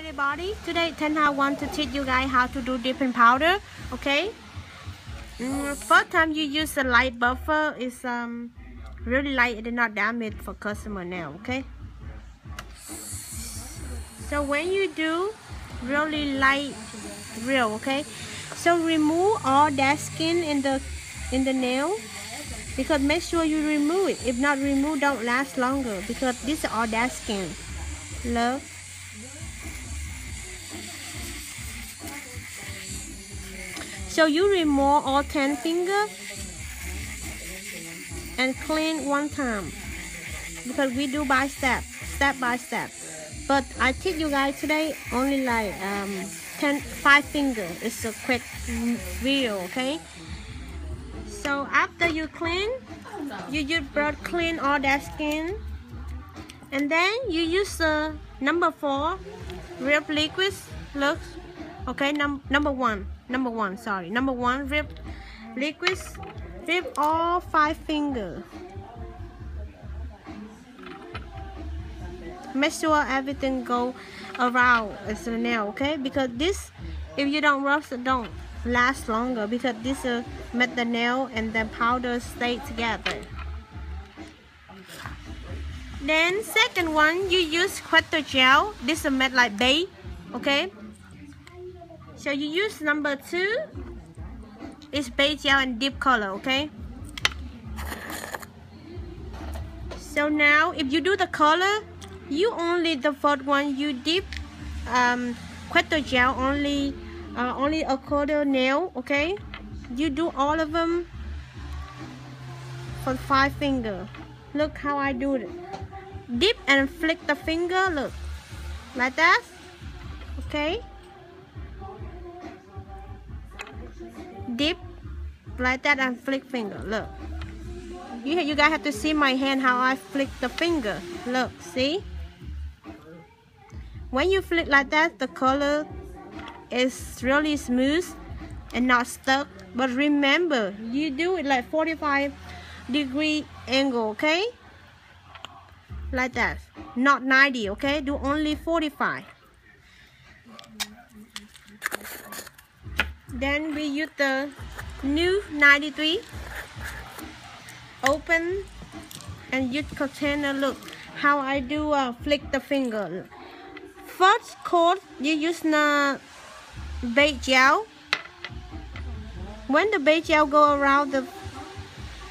everybody today Tenha want to teach you guys how to do dipping powder okay? Mm, first time you use a light buffer is um really light and not damage for customer now okay? So when you do really light real okay? So remove all that skin in the in the nail because make sure you remove it. If not remove don't last longer because this is all that skin. Love so you remove all 10 fingers and clean one time? Because we do by step step by step. But I teach you guys today only like um 10 five finger. It's a quick video okay? So after you clean you just brush clean all that skin. And then you use the number four rib liquid look okay num number one number one sorry. Number one rib liquid rib all five fingers make sure everything go around the nail okay? Because this if you don't rub it don't last longer because this uh, make the nail and the powder stay together. Then second one you use quarter gel. This is made like bait okay so you use number two. It's beige gel and deep color okay? So now if you do the color you only the first one you dip um quarter gel only uh, only a quarter nail okay? You do all of them for five finger. Look how I do it. Dip and flick the finger look. Like that okay dip like that and flick finger. Look. You, you guys have to see my hand how I flick the finger. Look see? When you flick like that the color is really smooth and not stuck. But remember you do it like 45 degree angle okay? Like that. Not 90 okay? Do only 45 then we use the new 93 open and use container. Look how I do uh, flick the finger. First coat you use the bait gel. When the bait gel go around the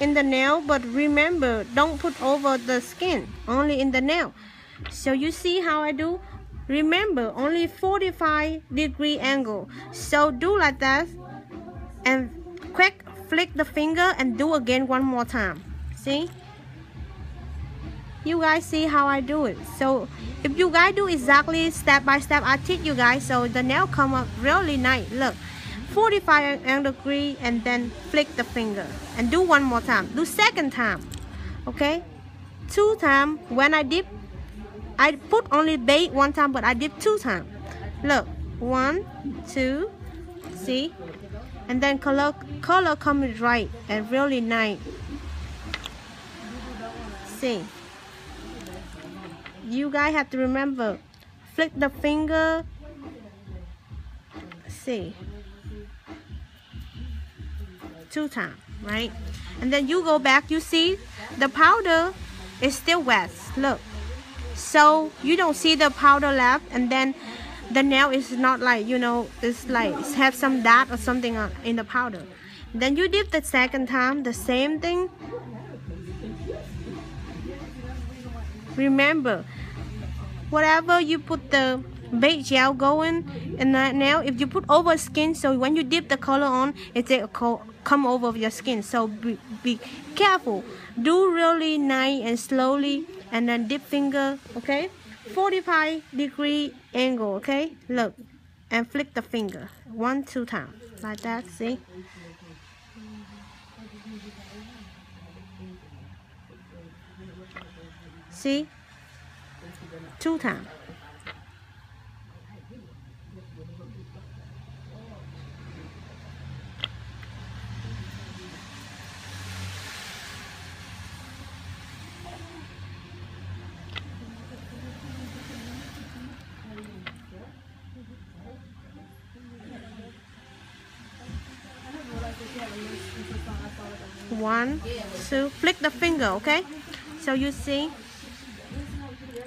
in the nail but remember don't put over the skin only in the nail. So you see how I do remember only 45 degree angle. So do like that and quick flick the finger and do again one more time. See? You guys see how I do it. So if you guys do exactly step by step I teach you guys. So the nail come up really nice. Look 45 degree and then flick the finger and do one more time. Do second time okay? Two time when I dip I put only bait one time but I dip two times look one two see and then color color comes right and really nice see you guys have to remember flick the finger see two times, right? And then you go back, you see the powder is still wet. Look. So you don't see the powder left and then the nail is not like, you know, it's like have some dot or something in the powder. Then you dip the second time, the same thing. Remember, whatever you put the bait gel going in the nail, if you put over skin, so when you dip the color on, it's a come over your skin so be, be careful do really nice and slowly and then dip finger okay? 45 degree angle okay? Look and flick the finger one two times like that see? See? Two times one two flick the finger okay? So you see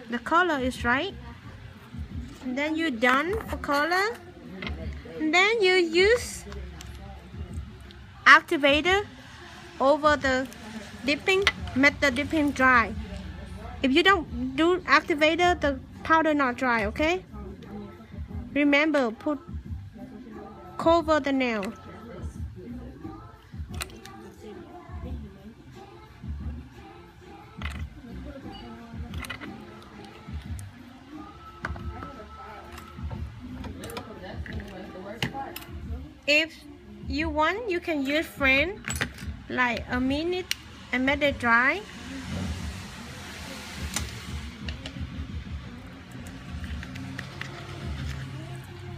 the color is right. And then you're done for color and then you use activator over the dipping make the dipping dry. If you don't do activator the powder not dry okay? Remember put cover the nail if you want you can use frame like a minute and let it dry.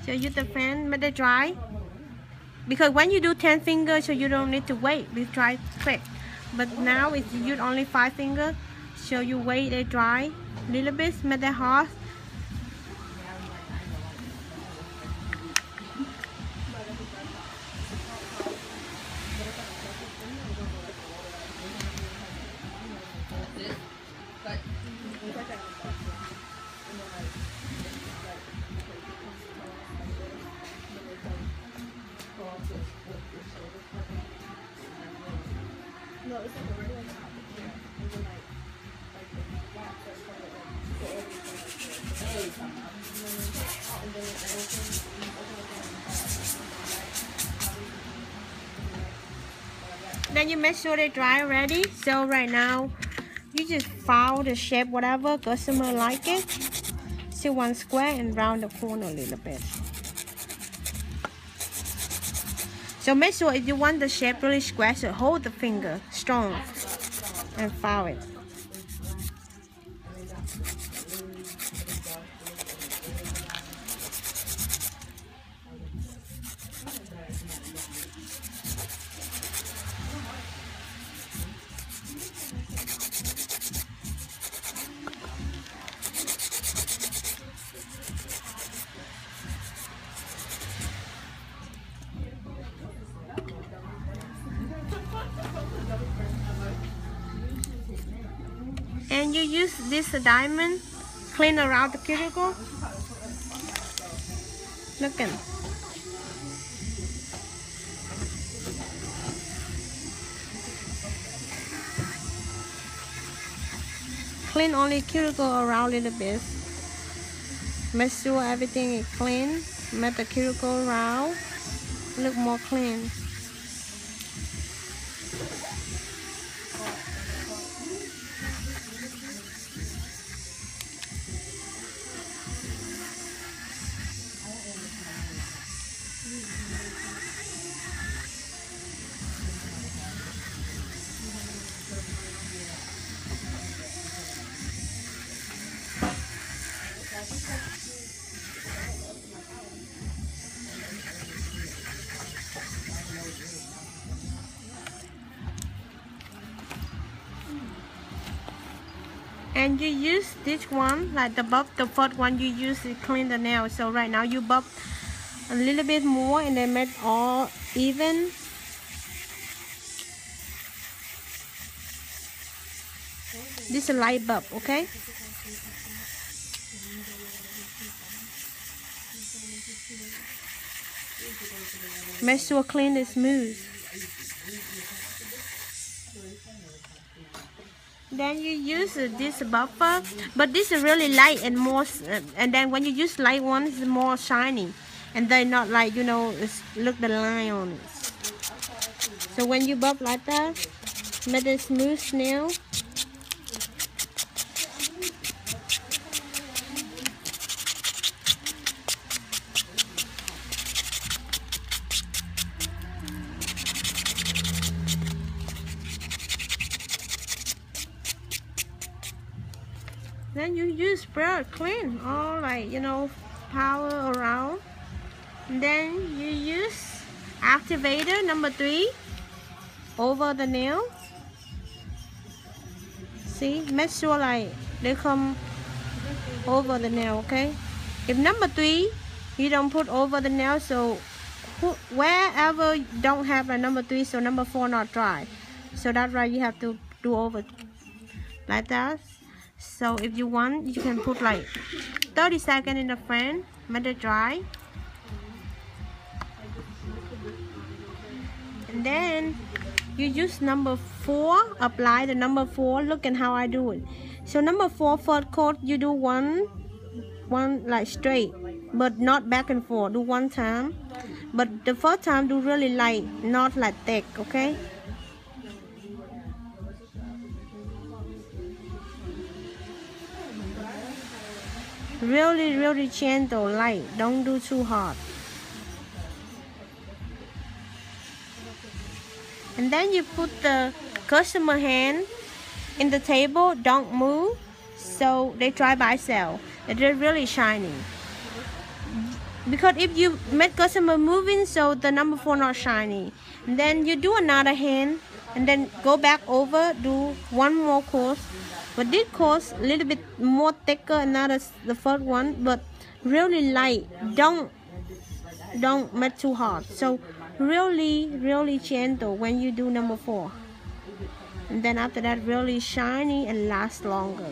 So use the fan let it dry. Because when you do 10 fingers so you don't need to wait we dry quick. But now it's use only five fingers so you wait it dry a little bit make it hot then you make sure they dry already. So right now you just file the shape whatever customer like it see one square and round the corner a little bit. So make sure if you want the shape really square so hold the finger strong and file it you use this diamond? Clean around the cuticle Look looking clean only cuticle around a little bit. Make sure everything is clean. Make the cuticle round. Look more clean and you use this one like the bulb the first one you use to clean the nail. So right now you bulb a little bit more and then make all even. This is a light bulb okay? Make sure clean and smooth then you use this buffer but this is really light and more uh, and then when you use light one it's more shiny. And they're not like you know look the line on it. So when you buff like that make it smooth nail brush clean all like you know power around. And then you use activator number three over the nail. See make sure like they come over the nail okay? If number three you don't put over the nail so wherever don't have a number three so number four not dry. So that's why you have to do over like that so if you want you can put like 30 seconds in the fan let it dry. And then you use number four apply the number four look at how I do it. So number four first coat you do one one like straight but not back and forth do one time. But the first time do really light not like thick okay really really gentle light don't do too hard. And then you put the customer hand in the table don't move so they try by cell they're really shiny because if you make customer moving so the number four not shiny and then you do another hand and then go back over do one more course but this course a little bit more thicker another the first one but really light. Don't don't make too hard. So really really gentle when you do number four. And then after that really shiny and last longer.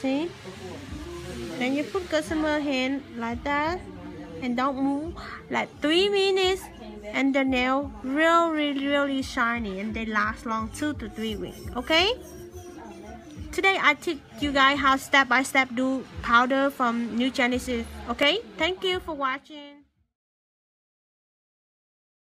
See? Then you put customer hand like that and don't move like three minutes and the nail really really shiny and they last long two to three weeks okay? Today I teach you guys how step by step do powder from NuGenesis okay? Thank you for watching